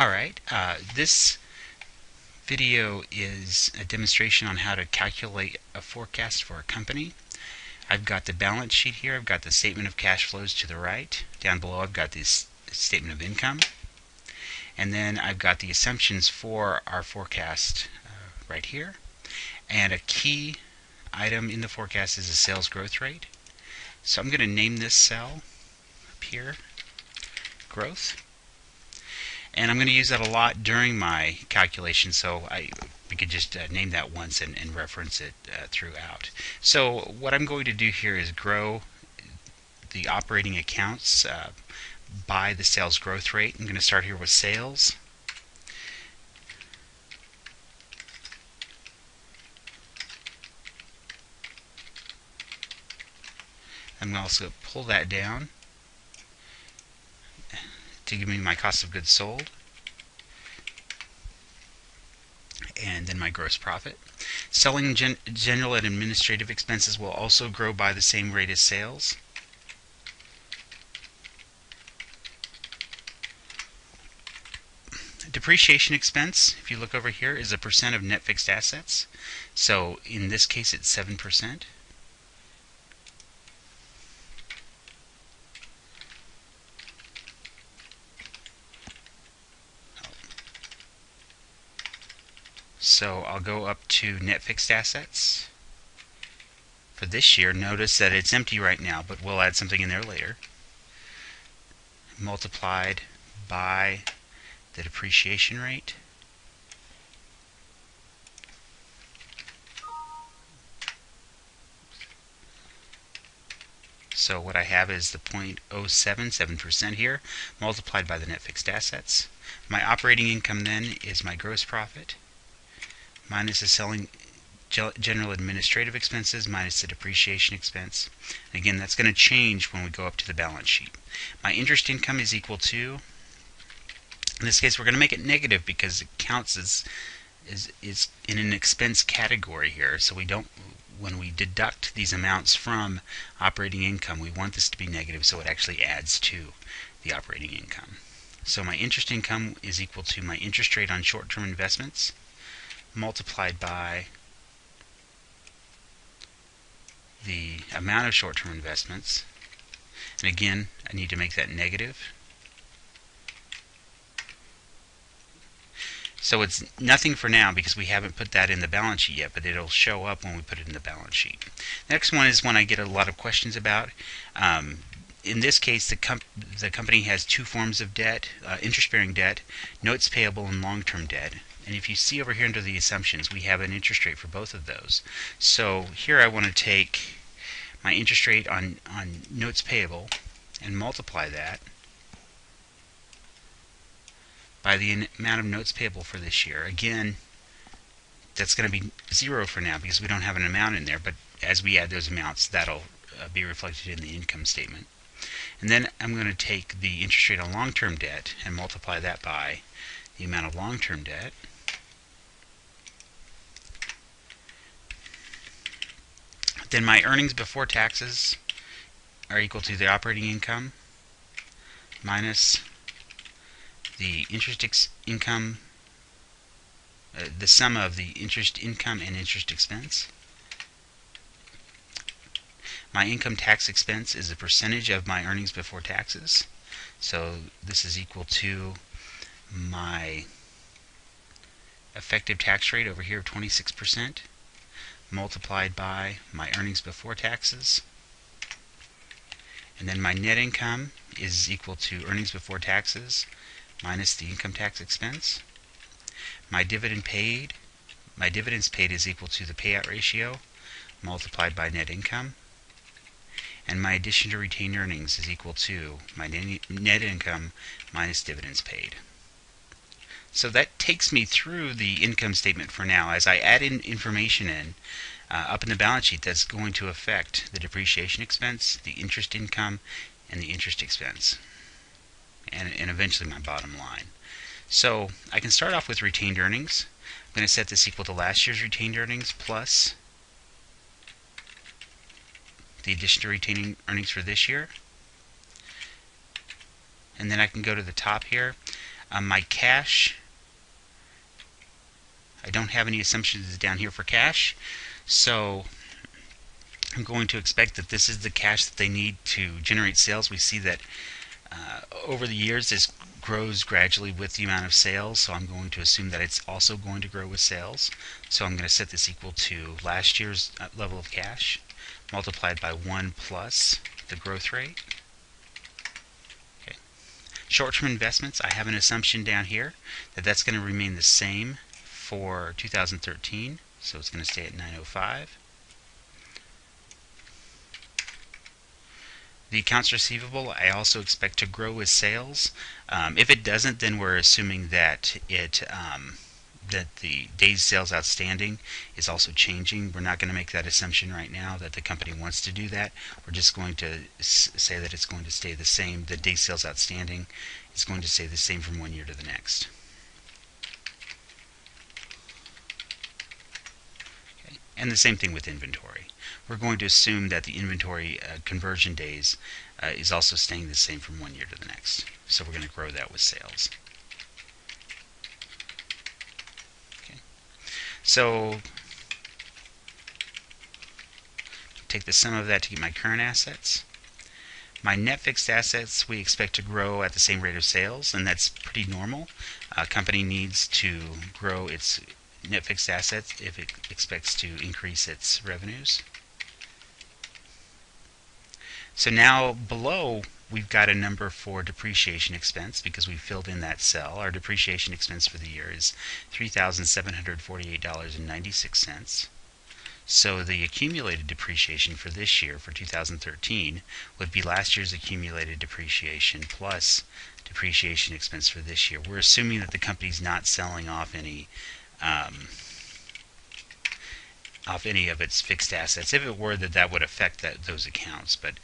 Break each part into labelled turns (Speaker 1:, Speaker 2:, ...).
Speaker 1: Alright, uh, this video is a demonstration on how to calculate a forecast for a company. I've got the balance sheet here, I've got the statement of cash flows to the right. Down below I've got this statement of income. And then I've got the assumptions for our forecast uh, right here. And a key item in the forecast is a sales growth rate. So I'm going to name this cell up here, growth and I'm going to use that a lot during my calculation so I we could just uh, name that once and, and reference it uh, throughout. So what I'm going to do here is grow the operating accounts uh, by the sales growth rate. I'm going to start here with sales. I'm going to also pull that down to give me my cost of goods sold and then my gross profit. Selling gen general and administrative expenses will also grow by the same rate as sales. Depreciation expense, if you look over here, is a percent of net fixed assets. So in this case it's 7%. So I'll go up to net fixed assets. For this year, notice that it's empty right now, but we'll add something in there later. Multiplied by the depreciation rate. So what I have is the 0.077% here multiplied by the net fixed assets. My operating income then is my gross profit minus the selling general administrative expenses minus the depreciation expense. And again, that's going to change when we go up to the balance sheet. My interest income is equal to, in this case, we're going to make it negative because it counts as is is in an expense category here. So we don't, when we deduct these amounts from operating income, we want this to be negative, so it actually adds to the operating income. So my interest income is equal to my interest rate on short-term investments multiplied by the amount of short-term investments. And again, I need to make that negative. So it's nothing for now because we haven't put that in the balance sheet yet, but it'll show up when we put it in the balance sheet. Next one is one I get a lot of questions about. Um, in this case, the, com the company has two forms of debt, uh, interest-bearing debt, notes payable, and long-term debt. And if you see over here under the assumptions, we have an interest rate for both of those. So here I want to take my interest rate on, on notes payable and multiply that by the amount of notes payable for this year. Again, that's going to be zero for now because we don't have an amount in there, but as we add those amounts, that'll uh, be reflected in the income statement. And then I'm going to take the interest rate on long-term debt and multiply that by the amount of long-term debt. Then my earnings before taxes are equal to the operating income minus the interest income, uh, the sum of the interest income and interest expense. My income tax expense is a percentage of my earnings before taxes. So this is equal to my effective tax rate over here of 26% multiplied by my earnings before taxes. And then my net income is equal to earnings before taxes minus the income tax expense. My dividend paid, my dividends paid is equal to the payout ratio multiplied by net income. And my addition to retained earnings is equal to my net income minus dividends paid. So that takes me through the income statement for now. As I add in information in, uh, up in the balance sheet that's going to affect the depreciation expense, the interest income, and the interest expense, and, and eventually my bottom line. So I can start off with retained earnings. I'm going to set this equal to last year's retained earnings plus the addition to retaining earnings for this year. And then I can go to the top here Um, my cash, I don't have any assumptions down here for cash, so I'm going to expect that this is the cash that they need to generate sales. We see that uh, over the years this grows gradually with the amount of sales, so I'm going to assume that it's also going to grow with sales. So I'm going to set this equal to last year's uh, level of cash multiplied by 1 plus the growth rate. Short-term investments, I have an assumption down here that that's going to remain the same for 2013, so it's going to stay at 905. The accounts receivable I also expect to grow with sales. Um, if it doesn't, then we're assuming that it um, that the days sales outstanding is also changing. We're not going to make that assumption right now that the company wants to do that. We're just going to say that it's going to stay the same. The days sales outstanding is going to stay the same from one year to the next. Okay. And the same thing with inventory we're going to assume that the inventory uh, conversion days uh, is also staying the same from one year to the next. So we're going to grow that with sales. So take the sum of that to get my current assets. My net fixed assets we expect to grow at the same rate of sales, and that's pretty normal. A company needs to grow its net fixed assets if it expects to increase its revenues. So now below we've got a number for depreciation expense because we filled in that cell. Our depreciation expense for the year is $3,748.96. So the accumulated depreciation for this year, for 2013, would be last year's accumulated depreciation plus depreciation expense for this year. We're assuming that the company's not selling off any um, off any of its fixed assets. If it were, that that would affect that those accounts, but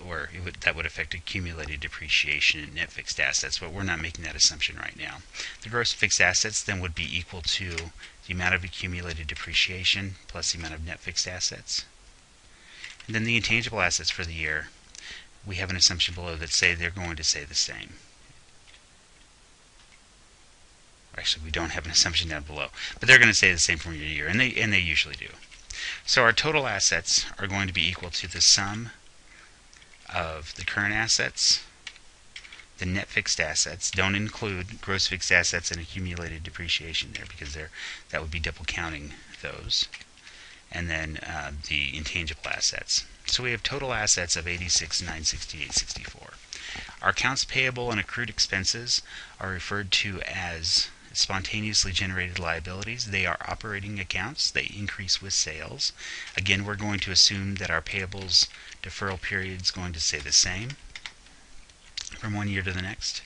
Speaker 1: or would, that would affect accumulated depreciation and net fixed assets. But we're not making that assumption right now. The gross fixed assets then would be equal to the amount of accumulated depreciation plus the amount of net fixed assets. And then the intangible assets for the year, we have an assumption below that say they're going to stay the same. Actually, we don't have an assumption down below, but they're going to stay the same from year to year, and they and they usually do. So our total assets are going to be equal to the sum of the current assets, the net fixed assets. Don't include gross fixed assets and accumulated depreciation there because that would be double counting those. And then uh, the intangible assets. So we have total assets of 86,968.64. Our accounts payable and accrued expenses are referred to as spontaneously generated liabilities. They are operating accounts. They increase with sales. Again, we're going to assume that our payables deferral period is going to stay the same from one year to the next.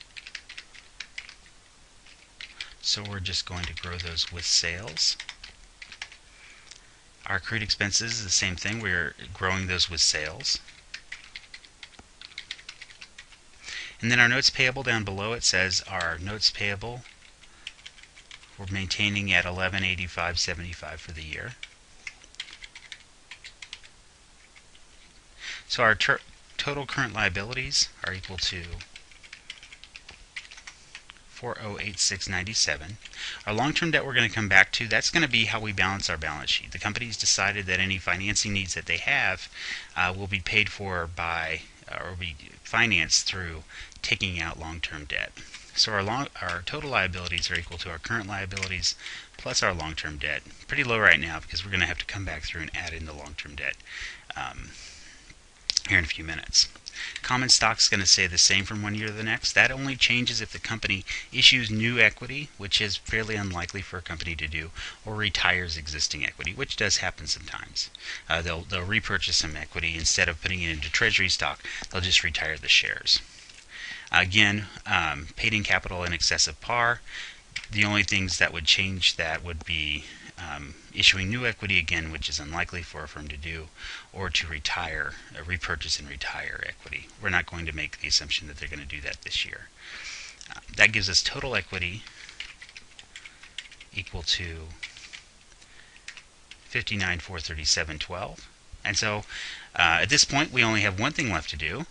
Speaker 1: So we're just going to grow those with sales. Our accrued expenses is the same thing. We're growing those with sales. And then our notes payable down below it says our notes payable we're maintaining at 1185.75 for the year. So our total current liabilities are equal to 408697. Our long-term debt we're going to come back to, that's going to be how we balance our balance sheet. The company's decided that any financing needs that they have uh, will be paid for by or be financed through taking out long-term debt. So our long, our total liabilities are equal to our current liabilities plus our long-term debt. Pretty low right now because we're going to have to come back through and add in the long-term debt um, here in a few minutes. Common stock is going to stay the same from one year to the next. That only changes if the company issues new equity, which is fairly unlikely for a company to do, or retires existing equity, which does happen sometimes. Uh, they'll, they'll repurchase some equity instead of putting it into treasury stock. They'll just retire the shares. Again, um, paid in capital in excess of par. The only things that would change that would be um, issuing new equity again, which is unlikely for a firm to do, or to retire, uh, repurchase and retire equity. We're not going to make the assumption that they're going to do that this year. Uh, that gives us total equity equal to 59,437.12. And so uh, at this point, we only have one thing left to do,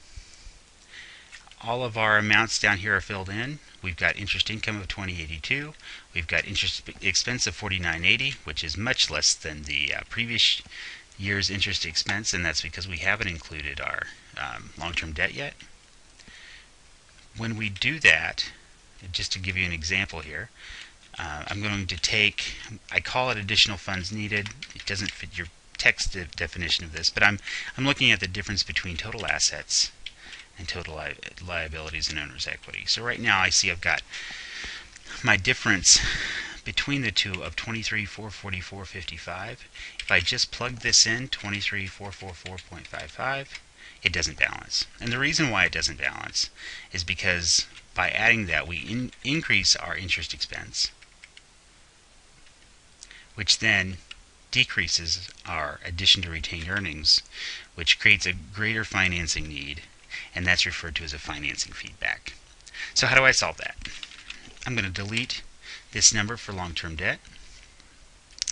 Speaker 1: all of our amounts down here are filled in. We've got interest income of 2082. We've got interest expense of 4980, which is much less than the uh, previous year's interest expense, and that's because we haven't included our um, long-term debt yet. When we do that, just to give you an example here, uh, I'm going to take, I call it additional funds needed. It doesn't fit your text de definition of this, but I'm, I'm looking at the difference between total assets and total li liabilities and owner's equity. So right now I see I've got my difference between the two of twenty-three, 23,444.55. If I just plug this in, 23,444.55, it doesn't balance. And the reason why it doesn't balance is because by adding that we in increase our interest expense which then decreases our addition to retained earnings, which creates a greater financing need, and that's referred to as a financing feedback. So how do I solve that? I'm going to delete this number for long-term debt.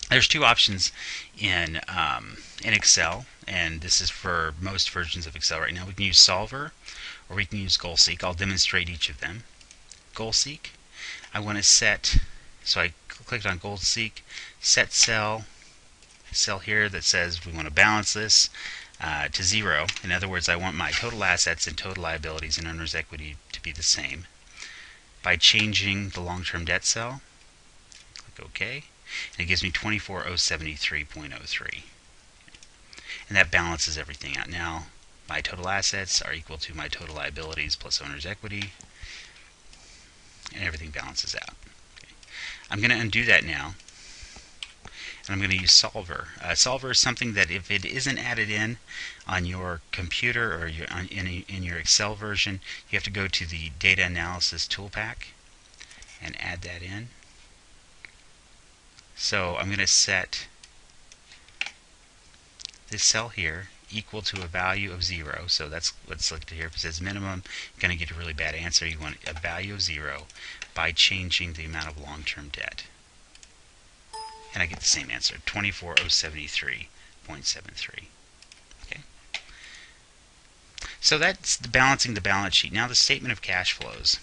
Speaker 1: There's two options in, um, in Excel, and this is for most versions of Excel right now. We can use Solver, or we can use GoalSeek. I'll demonstrate each of them. GoalSeek, I want to set, so I clicked on GoalSeek, set cell, cell here that says we want to balance this uh, to zero. In other words, I want my total assets and total liabilities and owner's equity to be the same. By changing the long-term debt cell, click OK, and it gives me 24073.03. And that balances everything out. Now, my total assets are equal to my total liabilities plus owner's equity, and everything balances out. Okay. I'm going to undo that now I'm going to use Solver. Uh, Solver is something that if it isn't added in on your computer or your, on, in, in your Excel version, you have to go to the Data Analysis ToolPak and add that in. So I'm going to set this cell here equal to a value of 0. So that's what's selected here. If it says minimum, you're going to get a really bad answer. You want a value of 0 by changing the amount of long-term debt and I get the same answer, 24073.73. Okay. So that's the balancing the balance sheet. Now the statement of cash flows.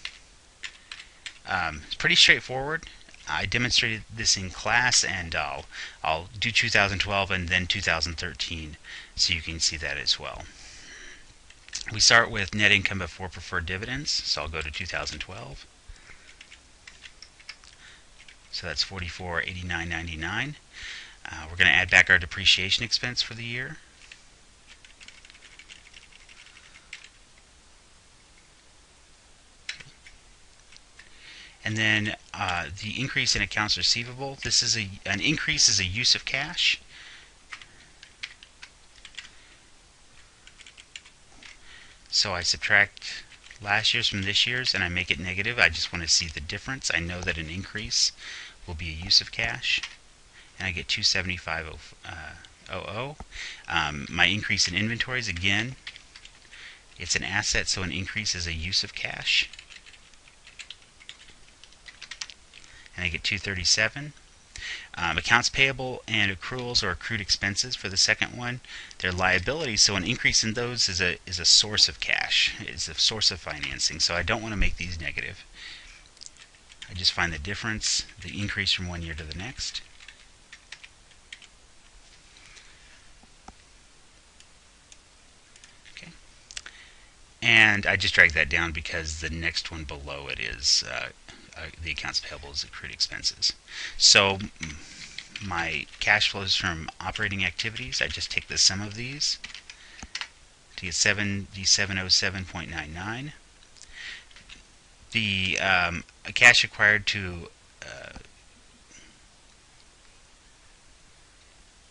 Speaker 1: Um, it's pretty straightforward. I demonstrated this in class and I'll, I'll do 2012 and then 2013 so you can see that as well. We start with net income before preferred dividends, so I'll go to 2012. So that's 44.89.99. Uh, we're going to add back our depreciation expense for the year. And then uh, the increase in accounts receivable. This is a an increase is a use of cash. So I subtract last year's from this year's and I make it negative, I just want to see the difference. I know that an increase will be a use of cash and I get 275.00. Uh, um, my increase in inventories, again, it's an asset, so an increase is a use of cash. And I get 237. Um, accounts payable and accruals or accrued expenses for the second one, they're liabilities, so an increase in those is a is a source of cash, is a source of financing. So I don't want to make these negative. I just find the difference, the increase from one year to the next. Okay, and I just drag that down because the next one below it is uh, uh, the accounts payable as accrued expenses. So my cash flows from operating activities, I just take the sum of these to get 7D707.99. The um, cash acquired to uh,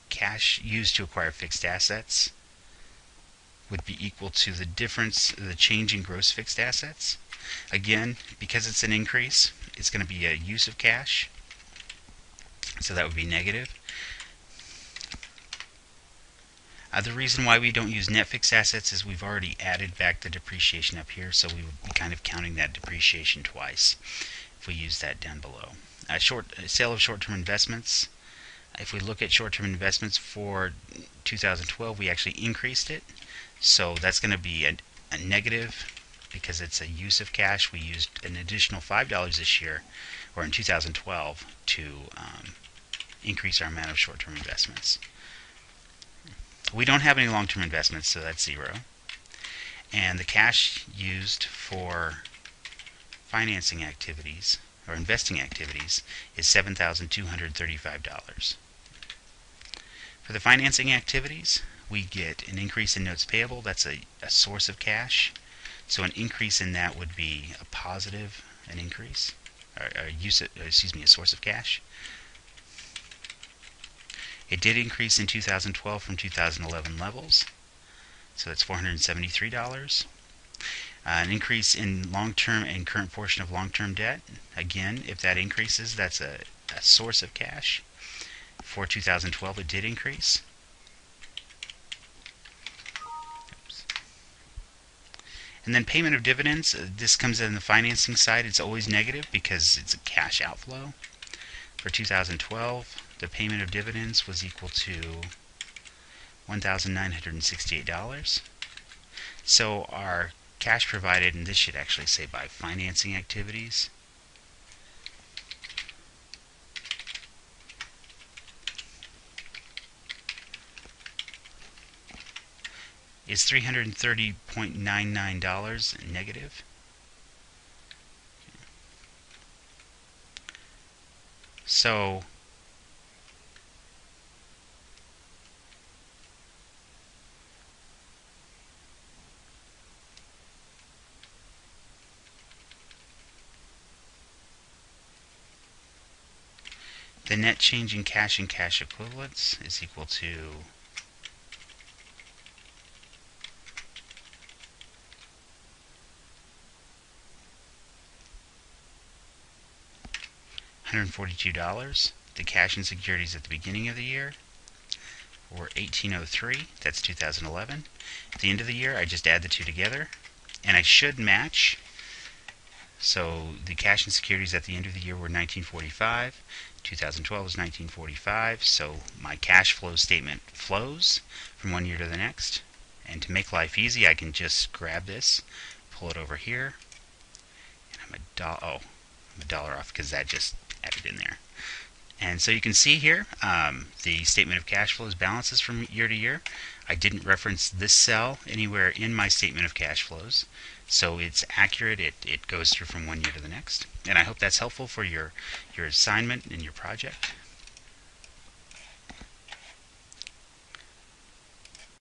Speaker 1: cash used to acquire fixed assets would be equal to the difference, the change in gross fixed assets Again, because it's an increase, it's going to be a use of cash. So that would be negative. Uh, the reason why we don't use net fixed assets is we've already added back the depreciation up here, so we would be kind of counting that depreciation twice if we use that down below. Uh, short Sale of short-term investments. If we look at short-term investments for 2012, we actually increased it. So that's going to be a, a negative because it's a use of cash. We used an additional $5 this year, or in 2012, to um, increase our amount of short-term investments. We don't have any long-term investments, so that's zero. And the cash used for financing activities or investing activities is $7,235. For the financing activities, we get an increase in notes payable. That's a, a source of cash. So an increase in that would be a positive, an increase, or, or use, it, excuse me, a source of cash. It did increase in 2012 from 2011 levels, so that's $473. Uh, an increase in long-term and current portion of long-term debt. Again, if that increases, that's a, a source of cash. For 2012, it did increase. And then payment of dividends. Uh, this comes in the financing side. It's always negative because it's a cash outflow. For 2012, the payment of dividends was equal to $1,968. So our cash provided, and this should actually say by financing activities, is $330.99 negative. So the net change in cash and cash equivalents is equal to $142. The cash and securities at the beginning of the year were 1803. That's 2011. At the end of the year, I just add the two together, and I should match. So the cash and securities at the end of the year were 1945. 2012 was 1945. So my cash flow statement flows from one year to the next. And to make life easy, I can just grab this, pull it over here, and I'm a dollar. Oh, I'm a dollar off because that just added in there. And so you can see here um, the statement of cash flows balances from year to year. I didn't reference this cell anywhere in my statement of cash flows, so it's accurate. It, it goes through from one year to the next. And I hope that's helpful for your, your assignment and your project.